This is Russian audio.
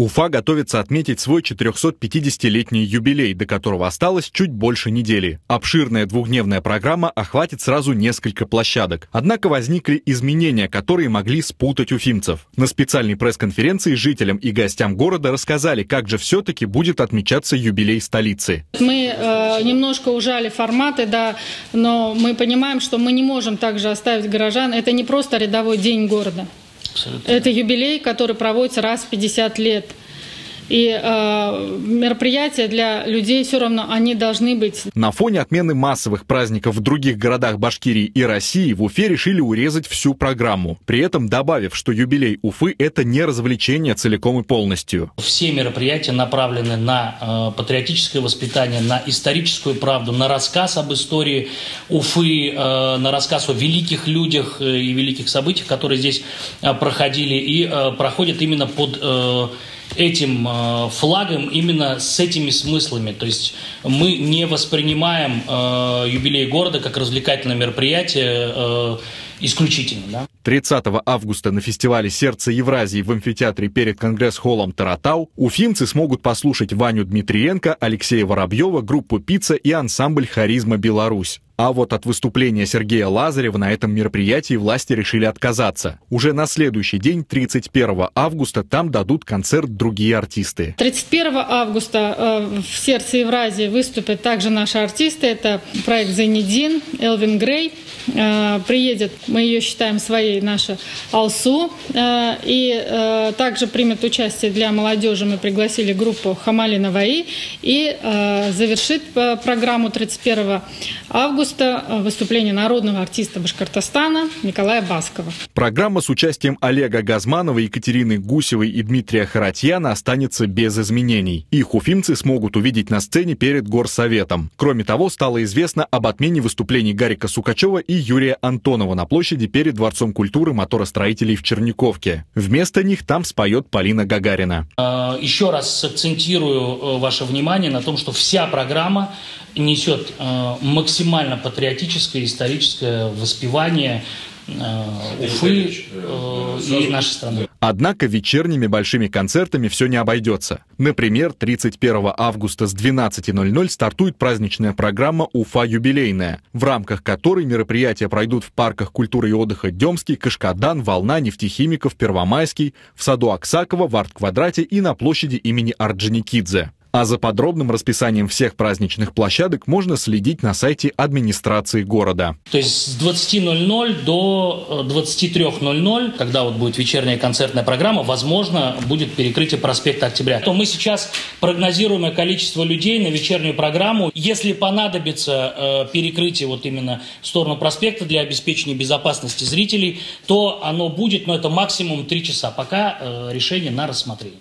Уфа готовится отметить свой 450-летний юбилей, до которого осталось чуть больше недели. Обширная двухдневная программа охватит сразу несколько площадок. Однако возникли изменения, которые могли спутать уфимцев. На специальной пресс-конференции жителям и гостям города рассказали, как же все-таки будет отмечаться юбилей столицы. Мы э, немножко ужали форматы, да, но мы понимаем, что мы не можем также оставить горожан. Это не просто рядовой день города. Абсолютно. Это юбилей, который проводится раз в 50 лет. И э, мероприятия для людей все равно, они должны быть. На фоне отмены массовых праздников в других городах Башкирии и России в Уфе решили урезать всю программу. При этом добавив, что юбилей Уфы – это не развлечение целиком и полностью. Все мероприятия направлены на э, патриотическое воспитание, на историческую правду, на рассказ об истории Уфы, э, на рассказ о великих людях э, и великих событиях, которые здесь э, проходили и э, проходят именно под э, этим э, флагом именно с этими смыслами. То есть мы не воспринимаем э, юбилей города как развлекательное мероприятие э, исключительно. Да? 30 августа на фестивале «Сердце Евразии» в амфитеатре перед Конгресс-холлом Таратау уфимцы смогут послушать Ваню Дмитриенко, Алексея Воробьева, группу «Пицца» и ансамбль «Харизма Беларусь». А вот от выступления Сергея Лазарева на этом мероприятии власти решили отказаться. Уже на следующий день, 31 августа, там дадут концерт другие артисты. 31 августа э, в «Сердце Евразии» выступят также наши артисты. Это проект «Зенедин», Элвин Грей. Э, приедет, мы ее считаем своей, наша Алсу. Э, и э, также примет участие для молодежи мы пригласили группу «Хамали Наваи». И э, завершит программу 31 августа выступление народного артиста Башкортостана Николая Баскова. Программа с участием Олега Газманова, Екатерины Гусевой и Дмитрия Харатьяна останется без изменений. Их уфимцы смогут увидеть на сцене перед Горсоветом. Кроме того, стало известно об отмене выступлений Гарика Сукачева и Юрия Антонова на площади перед Дворцом культуры моторостроителей в Черниковке. Вместо них там споет Полина Гагарина. А, еще раз акцентирую э, ваше внимание на том, что вся программа несет э, максимально патриотическое, историческое воспевание Уфы э, и нашей страны. Однако вечерними большими концертами все не обойдется. Например, 31 августа с 12.00 стартует праздничная программа «Уфа юбилейная», в рамках которой мероприятия пройдут в парках культуры и отдыха Демский, Кашкадан, Волна, Нефтехимиков, Первомайский, в саду Аксакова, в арт-квадрате и на площади имени Орджоникидзе. А за подробным расписанием всех праздничных площадок можно следить на сайте администрации города. То есть с 20.00 до 23.00, э, когда вот будет вечерняя концертная программа, возможно, будет перекрытие проспекта Октября. То мы сейчас прогнозируемое количество людей на вечернюю программу. Если понадобится э, перекрытие вот именно в сторону проспекта для обеспечения безопасности зрителей, то оно будет, но это максимум 3 часа, пока э, решение на рассмотрение.